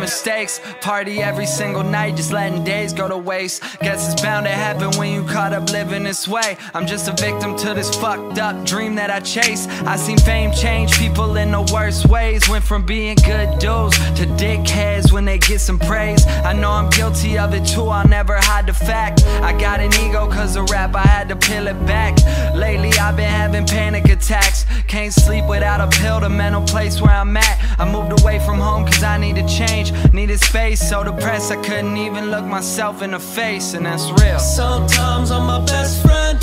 mistakes. Party every single night, just letting days go to waste. Guess it's bound to happen when you caught up living this way. I'm just a victim to this fucked up dream that I chase. I seen fame change people in the worst ways. Went from being good dudes to dickheads when they get some praise. I know I'm guilty of it too, I'll never hide the fact. I got an ego cause of rap, I had to peel it back. Lately I've been having panic attacks. Can't sleep without a pill, the mental place where I'm at. I moved away from home cause I needed change, needed space. So depressed I couldn't even look myself in the face, and that's real. Sometimes I'm my best friend.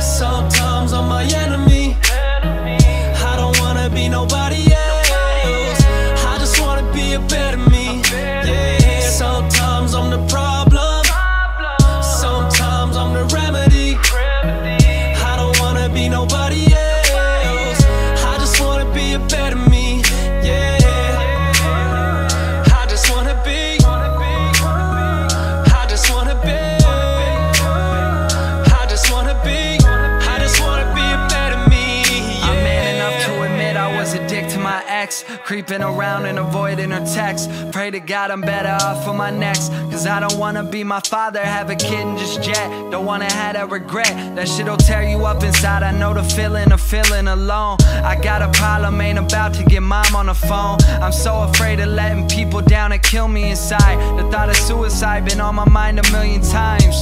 Sometimes I'm my enemy. I don't wanna be nobody else. I just wanna be a better me. Yeah. Sometimes I'm the problem. Sometimes I'm the remedy. I don't wanna be nobody else. Ex. Creeping around and avoiding her texts. Pray to God I'm better off for my next. Cause I don't wanna be my father, have a kid and just jet. Don't wanna have that regret. That shit'll tear you up inside. I know the feeling of feeling alone. I got a problem, ain't about to get mom on the phone. I'm so afraid of letting people down and kill me inside. The thought of suicide been on my mind a million times.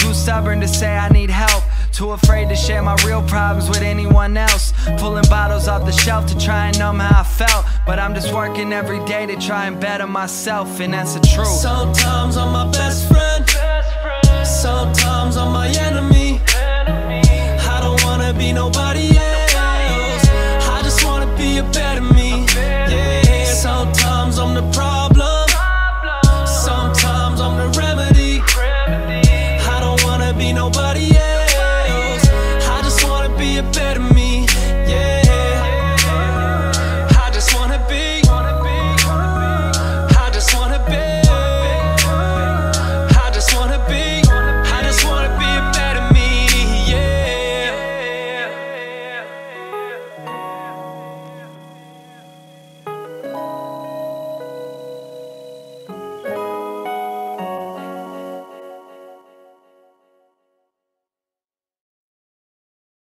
Too stubborn to say I need help. Too afraid to share my real problems with anyone else. Pulling bottles off the shelf to try and numb how I felt. But I'm just working every day to try and better myself, and that's the truth. Sometimes I'm my best friend. Sometimes I'm my enemy. I don't wanna be nobody